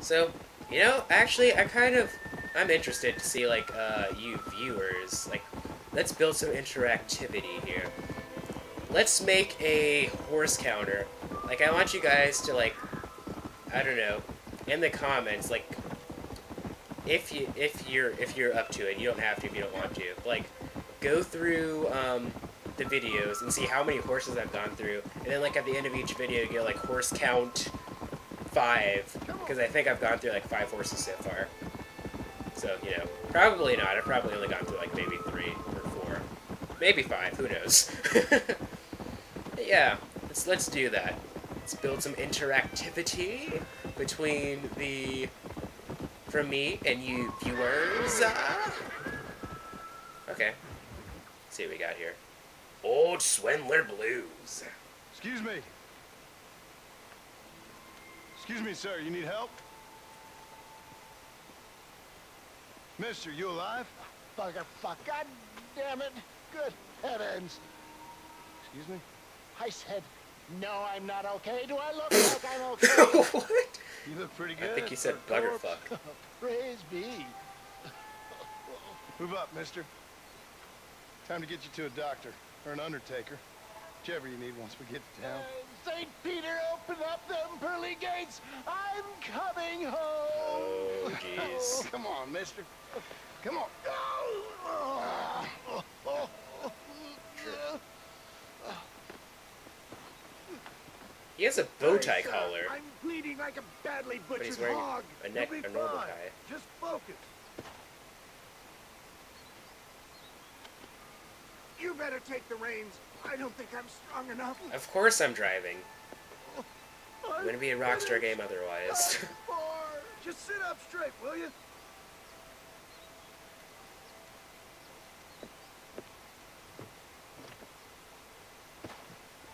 So, you know, actually, I kind of, I'm interested to see, like, uh, you viewers, like, let's build some interactivity here. Let's make a horse counter. Like, I want you guys to, like, I don't know, in the comments, like, if you if you're if you're up to it, you don't have to if you don't want to. Like, go through um, the videos and see how many horses I've gone through, and then like at the end of each video, get like horse count five, because I think I've gone through like five horses so far. So you know, probably not. I've probably only gone through like maybe three or four, maybe five. Who knows? yeah, let's let's do that. Let's build some interactivity between the from me and you viewers. Uh, okay. Let's see what we got here. Old Swindler Blues. Excuse me. Excuse me, sir. You need help? Mister, you alive? Bugger fuck. God damn it. Good heavens. Excuse me? I said, no, I'm not okay. Do I look like I'm okay? what? You look pretty good. I think you said for a corpse. buggerfuck. Praise be. Move up, mister. Time to get you to a doctor. Or an undertaker. Whichever you need once we get to town. St. Peter, open up them pearly gates. I'm coming home. Oh, jeez. Oh, come on, mister. Come on. He has a bow tie Hey, collar, I'm bleeding like a badly but butchered he's wearing hog. a neck, a normal tie. Just focus. You better take the reins. I don't think I'm strong enough. Of course I'm driving. I'm gonna be a rockstar game otherwise. Just sit up straight, will you?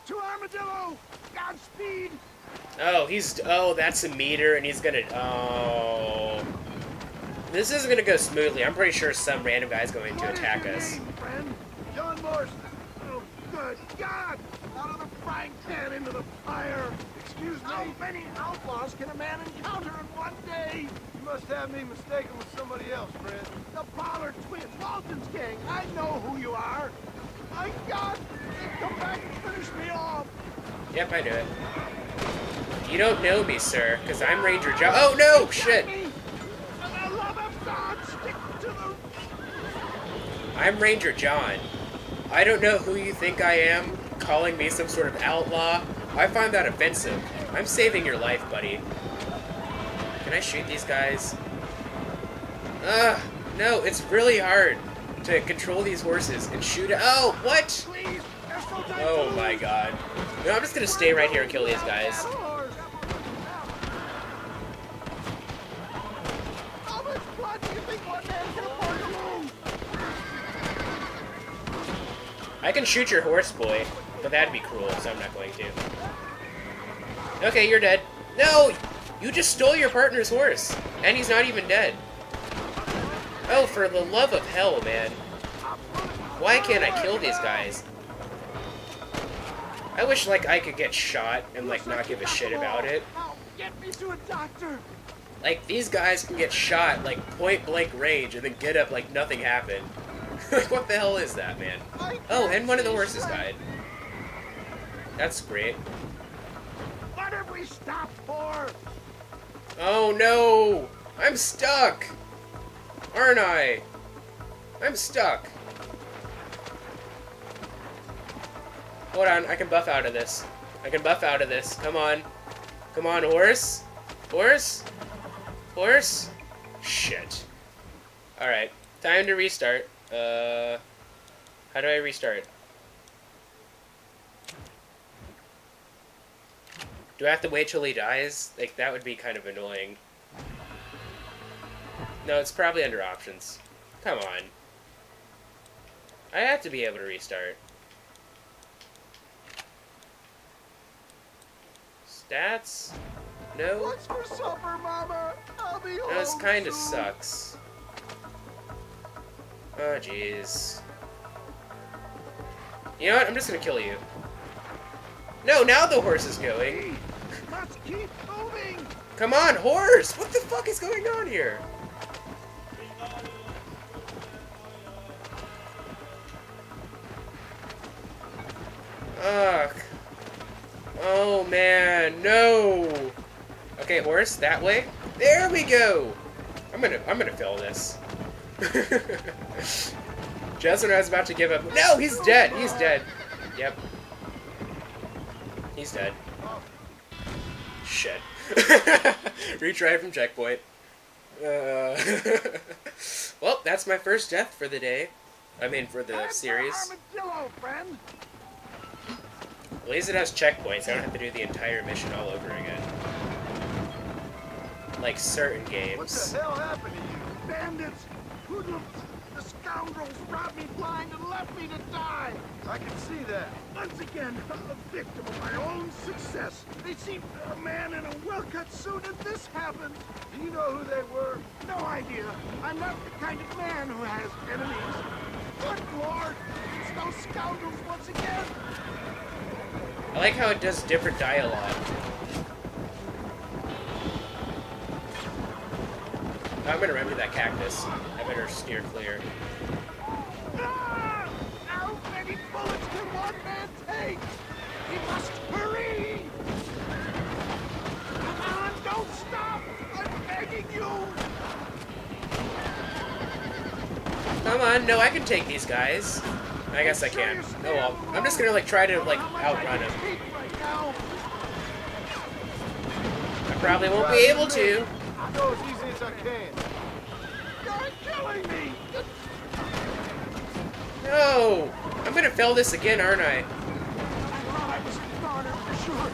To Armadillo! Godspeed! oh, he's oh, that's a meter, and he's gonna oh. This isn't gonna go smoothly. I'm pretty sure some random guy's going to attack us. name, friend? John Marston. Oh, good God! Out of the frying pan into the fire. Excuse me. How many outlaws can a man encounter in one day? You must have me mistaken with somebody else, friend. The Pollard twins, Walton's gang. I know who you are. My God! Come back and finish me off. Yep, I knew it. You don't know me, sir, because I'm Ranger John. Oh no, shit! Me. For the love of God, stick to the I'm Ranger John. I don't know who you think I am, calling me some sort of outlaw. I find that offensive. I'm saving your life, buddy. Can I shoot these guys? Ugh, no, it's really hard to control these horses and shoot. Oh, what? Please, they're so tight. Oh my god. No, I'm just gonna stay right here and kill these guys. I can shoot your horse, boy, but that'd be cruel, so I'm not going to. Okay, you're dead. No! You just stole your partner's horse, and he's not even dead. Oh, for the love of hell, man. Why can't I kill these guys? I wish, like, I could get shot and, like, not give a shit about it. Get me to a doctor. Like, these guys can get shot, like, point-blank range and then get up like nothing happened. what the hell is that, man? Oh, and one of the horses died. That's great. What have we stopped for? Oh no! I'm stuck! Aren't I? I'm stuck. Hold on, I can buff out of this. I can buff out of this. Come on. Come on, horse. Horse? Horse? Shit. Alright, time to restart. Uh, how do I restart? Do I have to wait till he dies? Like, that would be kind of annoying. No, it's probably under options. Come on. I have to be able to restart. Stats? No? What's for supper, Mama? I'll be home this kind of sucks. Oh, jeez. You know what? I'm just gonna kill you. No, now the horse is going. Let's keep moving. Come on, horse! What the fuck is going on here? Ugh. Oh man, no! Okay, horse, that way. There we go! I'm gonna I'm gonna fill this. Just when I was about to give up. No, he's dead! He's dead. Yep. He's dead. Shit. Retry from checkpoint. Uh, well, that's my first death for the day. I mean, for the series. our armadillo, friend. At least it has checkpoints. I don't have to do the entire mission all over again. Like certain What games. the hell happened to you? Bandits, hoodlums, the scoundrels robbed me blind and left me to die. I can see that. Once again, a victim of my own success. They see a man in a well-cut suit and this happens. Do you know who they were? No idea. I'm not the kind of man who has enemies. Good lord, it's those scoundrels once again. I like how it does different dialogue. I'm gonna remember that cactus. I better steer clear. Ah! How many bullets can one man take? He must hurry! Come on, don't stop! I'm begging you! Come on, no, I can take these guys. I guess I can. Oh well. I'm just gonna like try to like outrun him. I probably won't be able to. I'll go as easy as I can. You're killing me! No! I'm gonna fail this again, aren't I? I thought I was a goner for sure.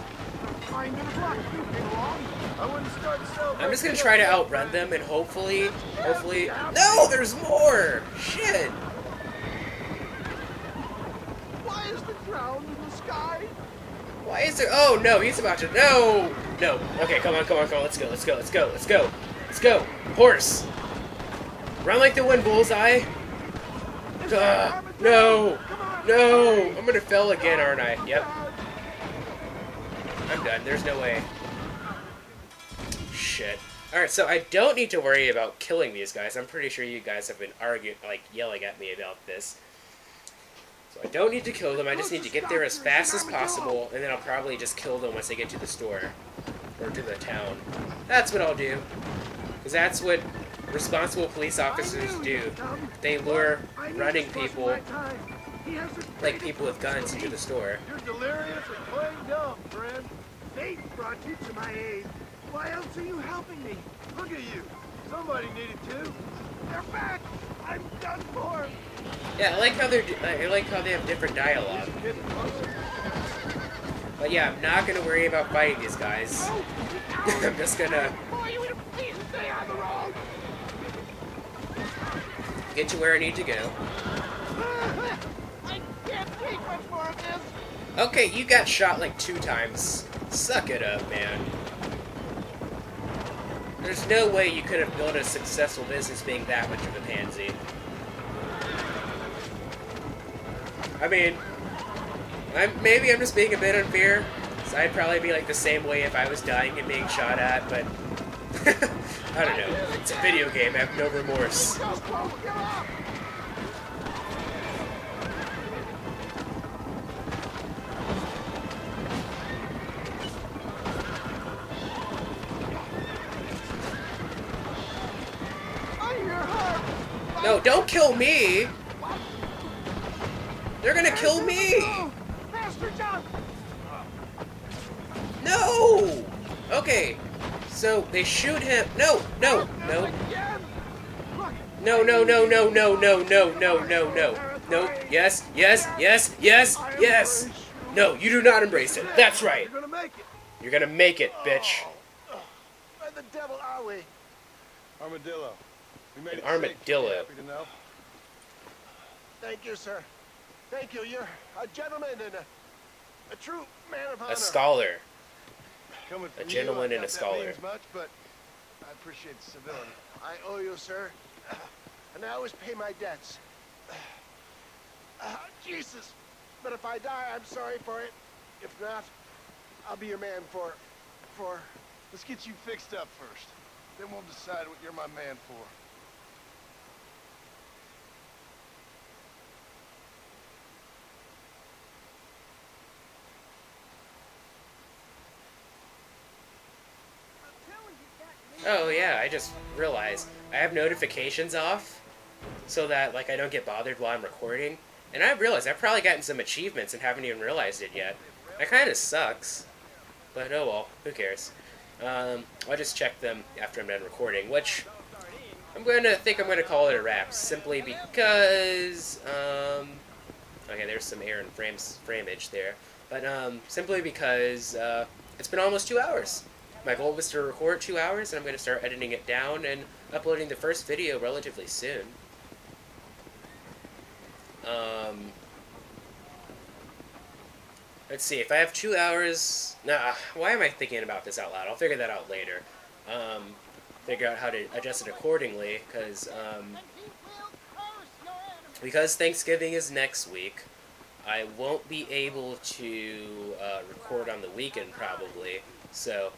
Kind of luck you came along. I wouldn't start celebrating. I'm just gonna try to outrun them and hopefully, hopefully. No, there's more! Shit! Why is the ground in the sky? Why is there? Oh no, he's about to. No! No. Okay, come on, come on, come on. Let's go, let's go, let's go, let's go. Let's go. Horse! Run like the wind, bullseye! Duh. Ah, no! No! I'm gonna fail again, aren't I? Yep. I'm done. There's no way. Shit. Alright, so I don't need to worry about killing these guys. I'm pretty sure you guys have been arguing, like, yelling at me about this. So I don't need to kill them, I just need to get there as fast as possible, and then I'll probably just kill them once I get to the store. Or to the town. That's what I'll do. Because that's what responsible police officers do. They lure running people, like people with guns, into the store. You're delirious and playing dumb, friend. Fate brought you to my aid. Why else are you helping me? Look at you. Somebody needed to. They're back. I'm done for. Yeah, I like how they're. I like how they have different dialogue. But yeah, I'm not gonna worry about fighting these guys. I'm just gonna get to where I need to go. Okay, you got shot like two times. Suck it up, man. There's no way you could have built a successful business being that much of a pansy. I mean, I'm maybe I'm just being a bit unfair. So I'd probably be like the same way if I was dying and being shot at, but I don't know. It's a video game. I have no remorse. No, don't kill me. They're gonna kill me. Faster, John. No! Okay, so they shoot him. No, no, no, no, no, no, no, no, no, no, no, no, no. No, yes, yes, yes, yes, yes. No, you do not embrace it. That's right. You're gonna make it. You're gonna make it, bitch. Where the devil are we? Armadillo. We made An it armadillo. Safe. Happy to know. Thank you, sir. Thank you. You're a gentleman and a, a true man of honor. A scholar. From gentleman and a scholar. Much, but I appreciate the civility. I owe you, sir. And I always pay my debts. Uh, Jesus. But if I die, I'm sorry for it. If not, I'll be your man for, for Let's get you fixed up first. Then we'll decide what you're my man for. Oh yeah, I just realized I have notifications off so that like I don't get bothered while I'm recording. And I realized I've probably gotten some achievements and haven't even realized it yet. That kind of sucks. But oh well, who cares? Um, I'll just check them after I'm done recording, which I'm going to think I'm going to call it a wrap, simply because, um, okay, there's some air and frames, frameage there, but um, simply because uh, it's been almost two hours. My goal was to record two hours, and I'm going to start editing it down and uploading the first video relatively soon. Um, let's see, if I have two hours... Nah, why am I thinking about this out loud? I'll figure that out later. Um, figure out how to adjust it accordingly, because, um, because Thanksgiving is next week, I won't be able to uh, record on the weekend, probably, so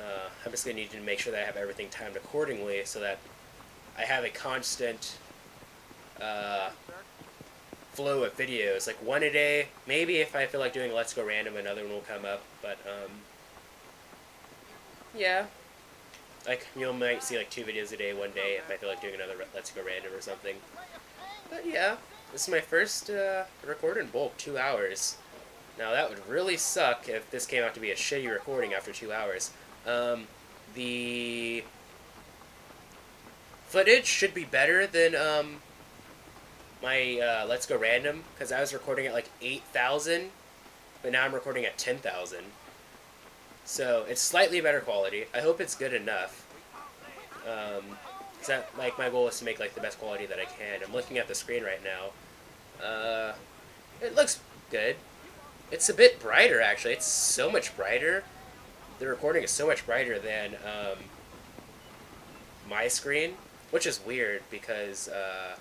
uh, I'm just going to need to make sure that I have everything timed accordingly so that I have a constant uh, flow of videos, like one a day. Maybe if I feel like doing Let's Go Random, another one will come up, but um, yeah. Like, you might see like two videos a day one day if I feel like doing another Let's Go Random or something. But yeah, this is my first uh, record in bulk, two hours. Now that would really suck if this came out to be a shitty recording after two hours. Um, the footage should be better than um, my uh, Let's Go Random, because I was recording at like 8,000, but now I'm recording at 10,000. So it's slightly better quality. I hope it's good enough. Um, that like my goal is to make like the best quality that I can. I'm looking at the screen right now. Uh, it looks good. It's a bit brighter actually. It's so much brighter the recording is so much brighter than um, my screen, which is weird because uh,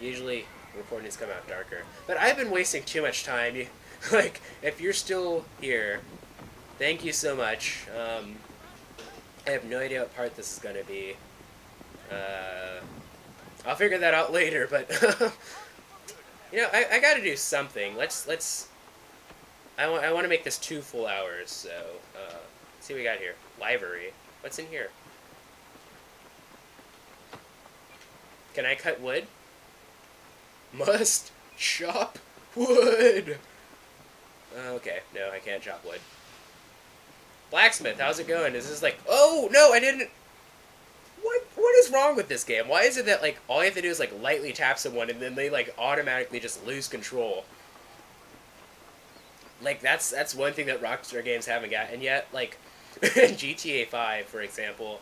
usually recordings come out darker. But I've been wasting too much time. Like, if you're still here, thank you so much. Um, I have no idea what part this is going to be. Uh, I'll figure that out later, but you know, I, I got to do something. Let's let's I want, I want to make this two full hours, so, uh, see what we got here. Library. What's in here? Can I cut wood? Must chop wood! Okay, no, I can't chop wood. Blacksmith, how's it going? Is this like, oh, no, I didn't... What, what is wrong with this game? Why is it that, like, all you have to do is, like, lightly tap someone and then they, like, automatically just lose control? Like that's that's one thing that Rockstar games haven't got, and yet. Like in GTA Five, for example,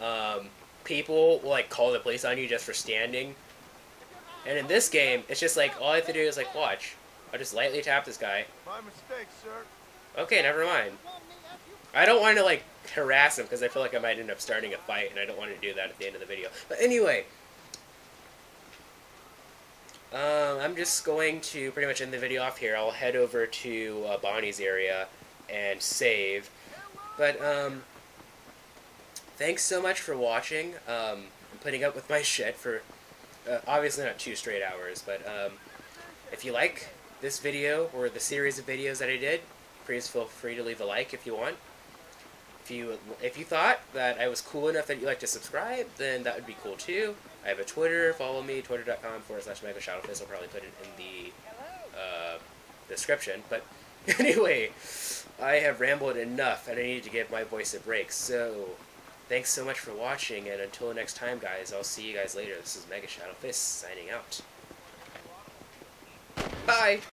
um, people will like call the police on you just for standing. And in this game, it's just like all I have to do is like watch. I'll just lightly tap this guy. My mistake, sir. Okay, never mind. I don't want to like harass him because I feel like I might end up starting a fight, and I don't want to do that at the end of the video. But anyway, um, I'm just going to pretty much end the video off here. I'll head over to uh, Bonnie's area and save. But, um, thanks so much for watching. Um, putting up with my shit for, uh, obviously not two straight hours, but, um, if you like this video or the series of videos that I did, please feel free to leave a like if you want. If you, if you thought that I was cool enough that you'd like to subscribe, then that would be cool too. I have a Twitter. Follow me, twitter.com forward slash mega shadowfist. I'll probably put it in the uh, description. But anyway, I have rambled enough, and I need to give my voice a break. So, thanks so much for watching, and until next time, guys, I'll see you guys later. This is Mega Shadowfist signing out. Bye!